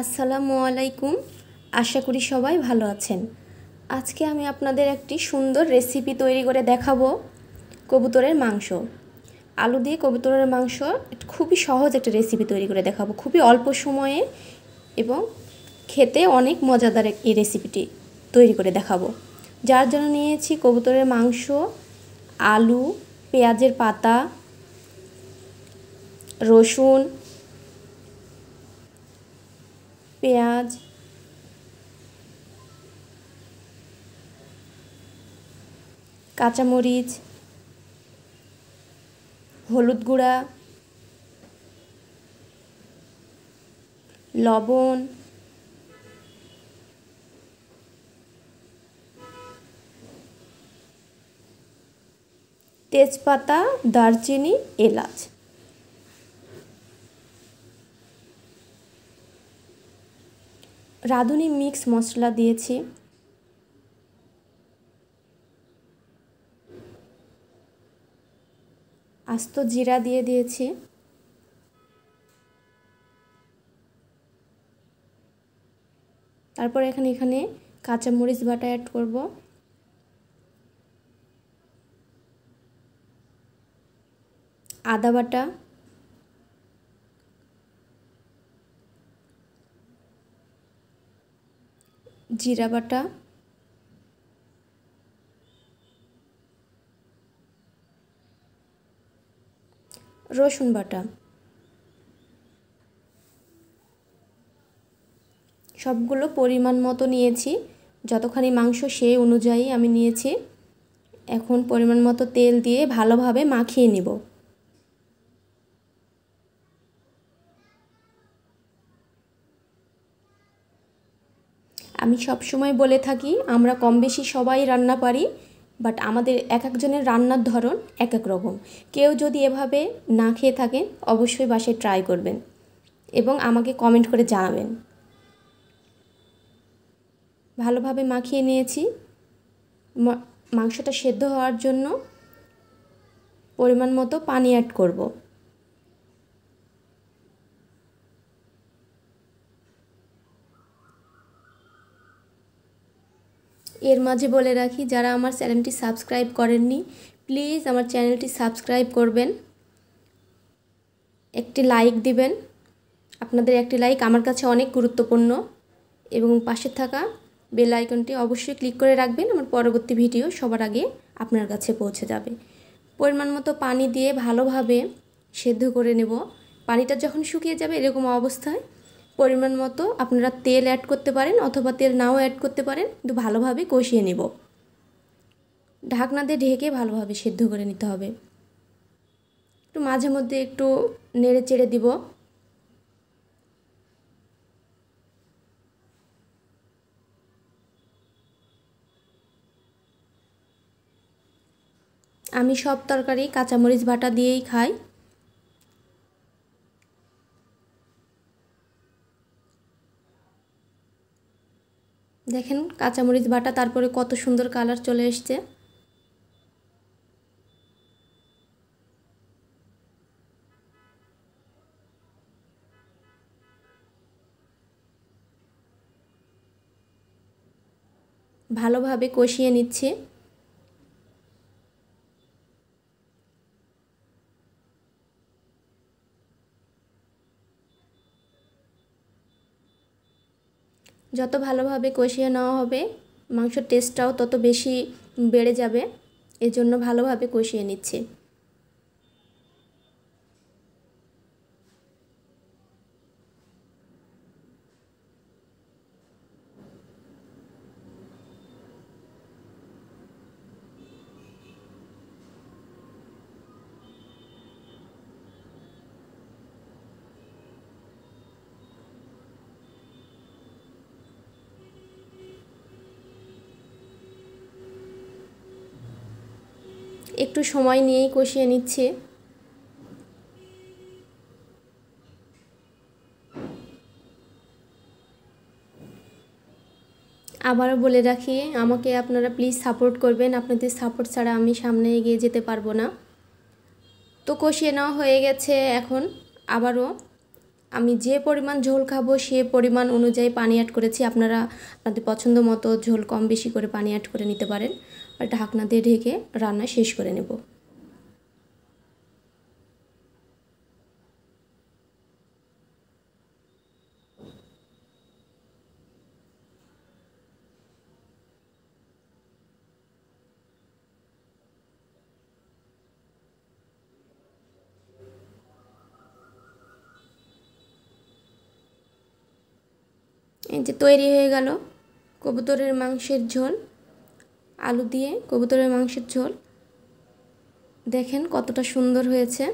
আসসালামু আলাইকুম। আশা করি সবাই ভালো আছেন। আজকে আমি আপনাদের একটি সুন্দর রেসিপি তৈরি করে দেখাবো কবুতরের মাংস। আলু দিয়ে কবুতরের মাংস খুবই সহজ একটা রেসিপি তৈরি করে দেখাবো। খুবই অল্প সময়ে এবং খেতে অনেক মজাদার এই রেসিপিটি তৈরি করে দেখাবো। যার জন্য নিয়েছি কবুতরের মাংস, আলু, পেঁয়াজের পাতা, রসুন পেঁয়াজ কাঁচামরিচ হলুদ গুঁড়া লবণ তেজপাতা দারচিনি এলাচ। রাঁধুনি মিক্স মশলা দিয়েছি। আস্ত জিরা দিয়ে দিয়েছি। তারপর এখানে এখানে কাঁচামরিচ বাটা অ্যাড করব। আদা বাটা। জিরা বাটা। রসুন বাটা। সবগুলো পরিমাণ মতো নিয়েছি। যতখানি মাংস সেই অনুযায়ী আমি নিয়েছি। এখন পরিমাণ মতো তেল দিয়ে ভালোভাবে মাখিয়ে নিব। আমি সব সময় বলে থাকি, আমরা কম বেশি সবাই রান্না পারি বাট আমাদের এক একজনের রান্নার ধরন এক এক রকম। কেউ যদি এভাবে না খেয়ে থাকেন, অবশ্যই বাসায় ট্রাই করবেন এবং আমাকে কমেন্ট করে জানাবেন। ভালোভাবে মাখিয়ে নিয়েছি। মাংসটা সেদ্ধ হওয়ার জন্য পরিমাণ মতো পানি অ্যাড করব। এর মাঝে বলে রাখি, যারা আমার চ্যানেলটি সাবস্ক্রাইব করেননি, প্লিজ আমার চ্যানেলটি সাবস্ক্রাইব করবেন। একটি লাইক দিবেন। আপনাদের একটি লাইক আমার কাছে অনেক গুরুত্বপূর্ণ। এবং পাশে থাকা বেল আইকনটি অবশ্যই ক্লিক করে রাখবেন, আমার পরবর্তী ভিডিও সবার আগে আপনার কাছে পৌঁছে যাবে। পরিমাণ মতো পানি দিয়ে ভালোভাবে সেদ্ধ করে নেব। পানিটা যখন শুকিয়ে যাবে এরকম অবস্থায় পরিমাণ মতো আপনারা তেল অ্যাড করতে পারেন অথবা তেল নাও অ্যাড করতে পারেন, কিন্তু ভালোভাবে কষিয়ে নেব। ঢাকনা দিয়ে ঢেকে ভালোভাবে সেদ্ধ করে নিতে হবে। একটু মাঝে মধ্যে একটু নেড়ে চেড়ে দিব। আমি সব তরকারি কাঁচামরিচ বাটা দিয়েই খাই। দেখেন কাঁচামরিচ বাটা তারপরে কত সুন্দর কালার চলে এসছে। ভালোভাবে কষিয়ে নিচ্ছে। যত ভালোভাবে কষিয়ে নেওয়া হবে, মাংসের টেস্টটাও তত বেশি বেড়ে যাবে। এজন্য ভালোভাবে কষিয়ে নিচ্ছি। একটু সময় নিয়েই কষিয়ে নিচ্ছে। আবারও বলে রাখি, আমাকে আপনারা প্লিজ সাপোর্ট করবেন। আপনাদের সাপোর্ট ছাড়া আমি সামনে এগিয়ে যেতে পারব না। তো কষিয়ে নেওয়া হয়ে গেছে এখন। আবারও আমি যে পরিমাণ ঝোল খাব সে পরিমাণ অনুযায়ী পানি অ্যাড করেছি। আপনারা আপনাদের পছন্দ মতো ঝোল কম বেশি করে পানি অ্যাড করে নিতে পারেন। আর ঢাকনা দিয়ে ঢেকে রান্না শেষ করে নেব। এই যে তৈরি হয়ে গেল কবুতরের মাংসের ঝোল, আলু দিয়ে কবুতরের মাংসের ঝোল। দেখেন কতটা সুন্দর হয়েছে।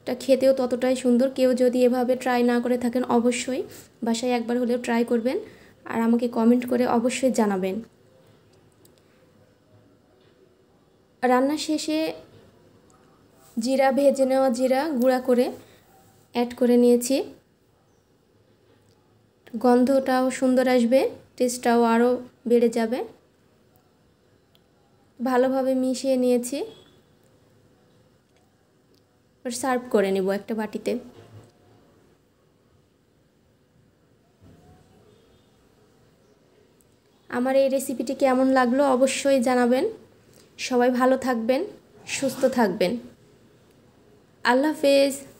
এটা খেতেও ততটাই সুন্দর। কেউ যদি এভাবে ট্রাই না করে থাকেন অবশ্যই বাসায় একবার হলেও ট্রাই করবেন আর আমাকে কমেন্ট করে অবশ্যই জানাবেন। রান্না শেষে জিরা, ভেজে নেওয়া জিরা গুঁড়া করে অ্যাড করে নিয়েছি। গন্ধটাও সুন্দর আসবে টেস্টটাও আরও বেড়ে যাবে। ভালোভাবে মিশিয়ে নিয়েছি। সার্ভ করে নেব একটা বাটিতে। আমার এই রেসিপিটি কেমন লাগল অবশ্যই জানাবেন। সবাই ভালো থাকবেন, সুস্থ থাকবেন। আল্লাহ হাফেজ।